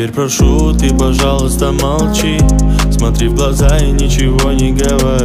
Теперь прошу, ты, пожалуйста, молчи. Смотри в глаза и ничего не говори.